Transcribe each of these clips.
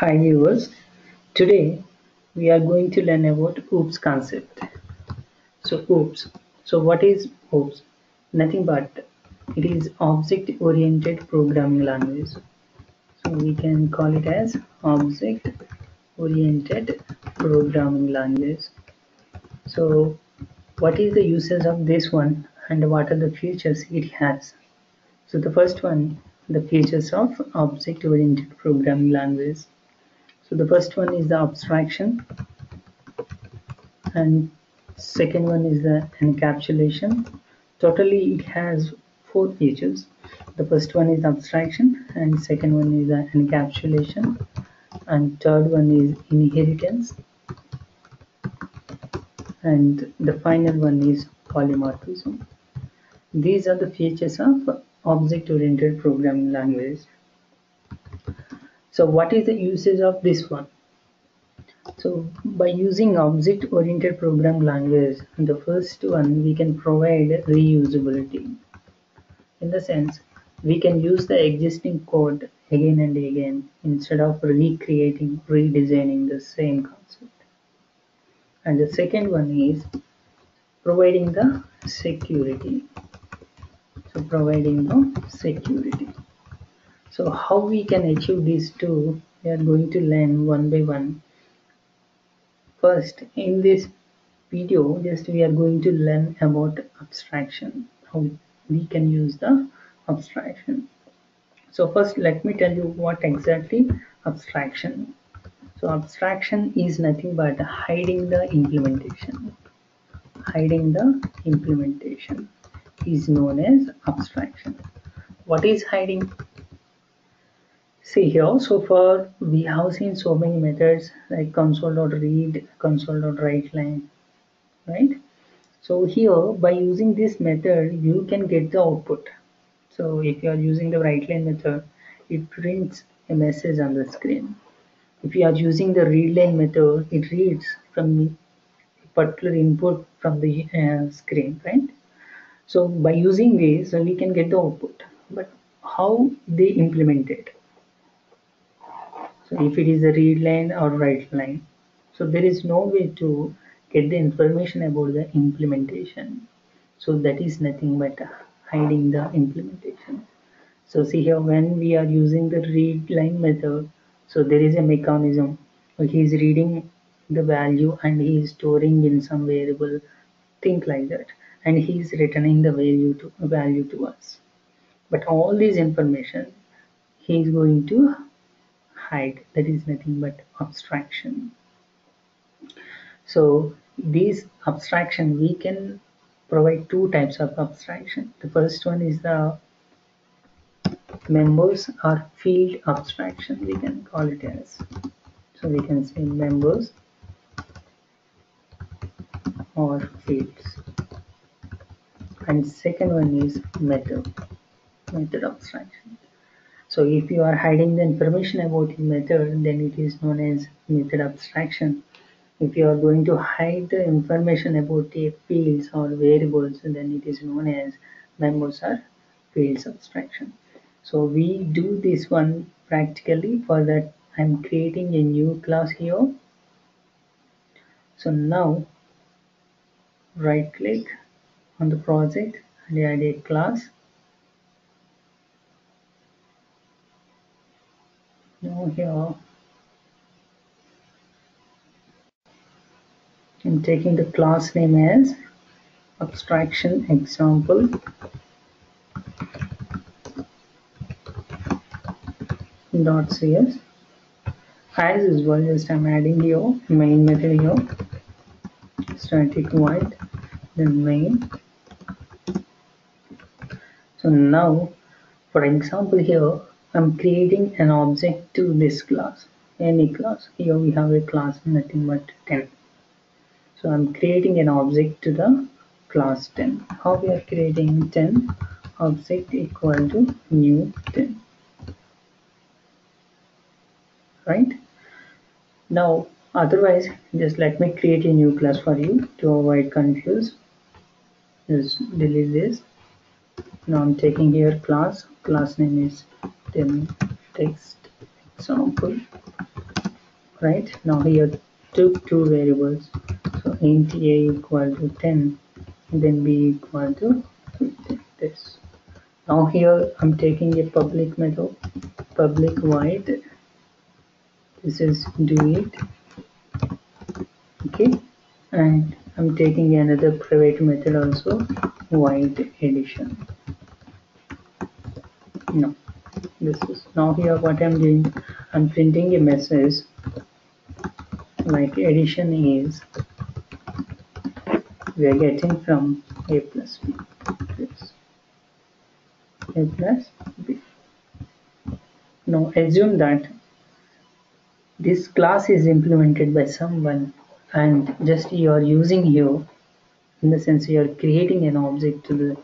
Hi viewers, today we are going to learn about OOPS concept. So OOPS, so what is OOPS? Nothing but it is object oriented programming language. So we can call it as object oriented programming language. So what is the uses of this one and what are the features it has? So the first one, the features of object oriented programming language so the first one is the abstraction and second one is the encapsulation. Totally it has four features the first one is abstraction and second one is the encapsulation and third one is inheritance. And the final one is polymorphism. These are the features of object oriented programming language so what is the usage of this one? So by using object oriented program language the first one we can provide reusability. In the sense we can use the existing code again and again instead of recreating redesigning the same concept. And the second one is providing the security. So providing the security so how we can achieve these two we are going to learn one by one. First in this video just we are going to learn about abstraction how we can use the abstraction. So first let me tell you what exactly abstraction. So abstraction is nothing but hiding the implementation. Hiding the implementation is known as abstraction. What is hiding See here, so far we have seen so many methods like console.read, console.write line, right? So here by using this method, you can get the output. So if you are using the write line method, it prints a message on the screen. If you are using the read line method, it reads from a particular input from the uh, screen, right? So by using this, we can get the output. But how they implement it? So if it is a read line or write line so there is no way to get the information about the implementation. So that is nothing but hiding the implementation. So see here when we are using the read line method so there is a mechanism. He is reading the value and he is storing in some variable think like that. And he is returning the value to value to us. But all this information he is going to hide that is nothing but abstraction. So this abstraction we can provide two types of abstraction. The first one is the members or field abstraction we can call it as. So we can say members or fields. And second one is method method abstraction so if you are hiding the information about a method, then it is known as method abstraction. If you are going to hide the information about a fields or variables, then it is known as members or fields abstraction. So we do this one practically for that I'm creating a new class here. So now right click on the project and add a class now here I'm taking the class name as abstraction example. Dot cs. As usual just I'm adding your main method here. Static void then main. So now for example here I'm creating an object to this class. Any class. Here we have a class nothing but 10 so I'm creating an object to the class 10 how we are creating 10 object equal to new 10 right? Now otherwise just let me create a new class for you to avoid confuse. Just delete this. Now I'm taking here class. Class name is then text. Example right? Now here took two variables. So int a equal to 10 and then b equal to 15 this. Now here I'm taking a public method public void. This is do it okay? And I'm taking another private method also void addition. No this is now here what I'm doing. I'm printing a message. Like addition is we are getting from a plus b. Yes. a plus b. Now assume that this class is implemented by someone and just you are using here in the sense you are creating an object to the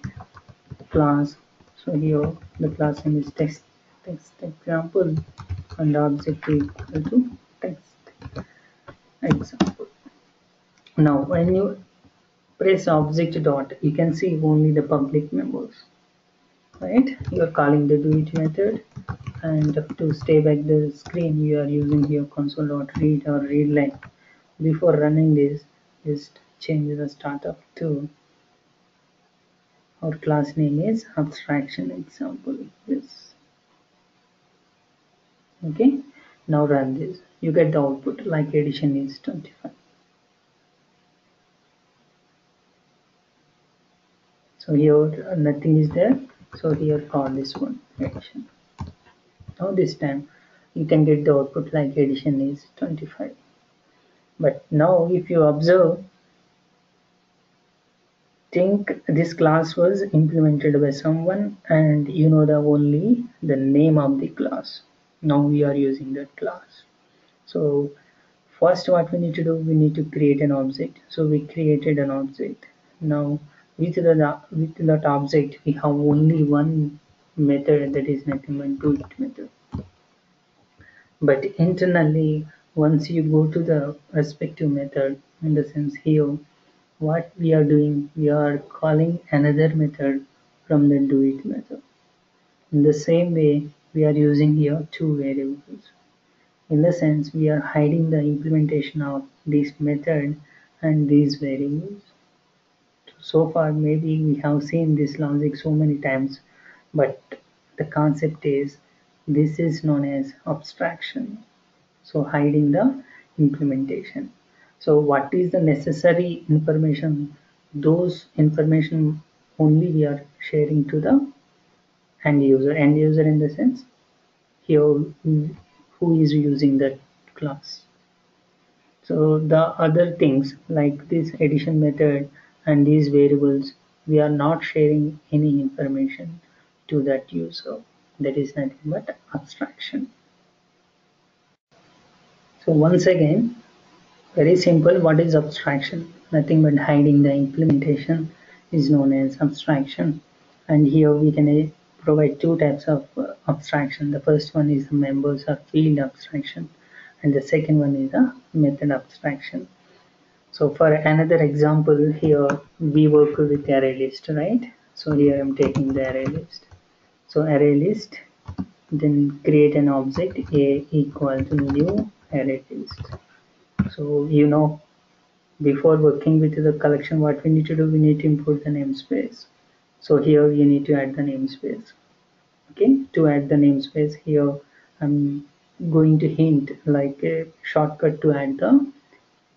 class. So here the class name is text text example and object equal to text example. Now when you press object dot you can see only the public members right? You are calling the do it method and to stay back the screen you are using here console dot read or read line. Before running this just change the startup to our class name is abstraction example. This okay? Now run this. You get the output like addition is 25 so here nothing is there. So here call this one addition. Now this time you can get the output like addition is 25 but now if you observe think this class was implemented by someone and you know the only the name of the class now we are using that class. So first what we need to do we need to create an object. So we created an object. Now with the with that object we have only one method that is nothing but do it method. But internally once you go to the respective method in the sense here what we are doing we are calling another method from the do it method. In the same way we are using here two variables. In the sense we are hiding the implementation of this method and these variables. So far maybe we have seen this logic so many times but the concept is this is known as abstraction. So hiding the implementation. So what is the necessary information? Those information only we are sharing to the end user end user in the sense here who is using that class so the other things like this addition method and these variables we are not sharing any information to that user that is nothing but abstraction so once again, very simple, what is abstraction? Nothing but hiding the implementation is known as abstraction. And here we can provide two types of uh, abstraction. The first one is the members or field abstraction and the second one is a method abstraction. So for another example here, we work with array list, right? So here I'm taking the array list. So array list, then create an object a equal to new array list so you know before working with the collection what we need to do we need to import the namespace so here you need to add the namespace. Okay to add the namespace here I'm going to hint like a shortcut to add the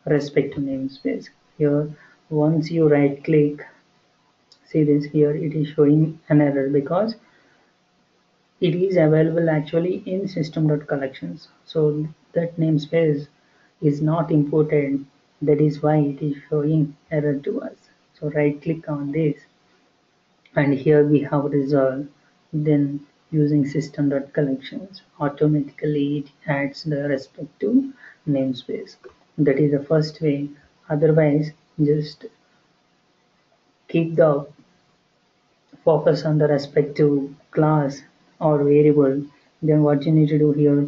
respective namespace. Here once you right click see this here it is showing an error because it is available actually in system.collections so that namespace is not imported. That is why it is showing error to us. So right click on this and here we have resolved. Then using system.collections automatically it adds the respective namespace. That is the first way. Otherwise just keep the focus on the respective class or variable. Then what you need to do here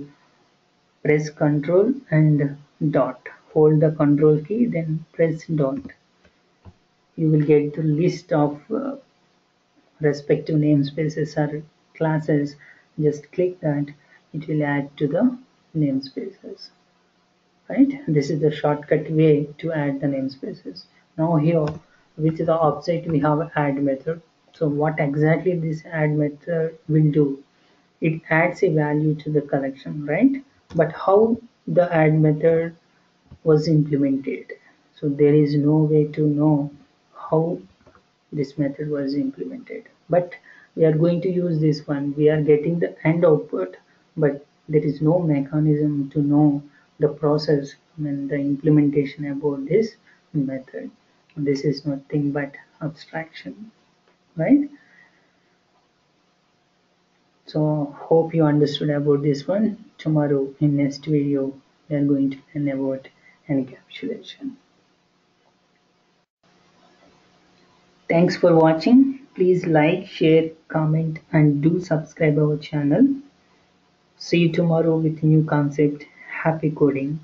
press control and dot. Hold the control key then press dot. You will get the list of uh, respective namespaces or classes just click that. It will add to the namespaces. Right? This is the shortcut way to add the namespaces. Now here with the object we have add method? So what exactly this add method will do? It adds a value to the collection right? But how the add method was implemented? So there is no way to know how this method was implemented. But we are going to use this one. We are getting the end output but there is no mechanism to know the process and the implementation about this method. This is nothing but abstraction right? So hope you understood about this one. Tomorrow in next video we are going to learn about encapsulation thanks for watching. Please like share comment and do subscribe our channel. See you tomorrow with new concept. Happy coding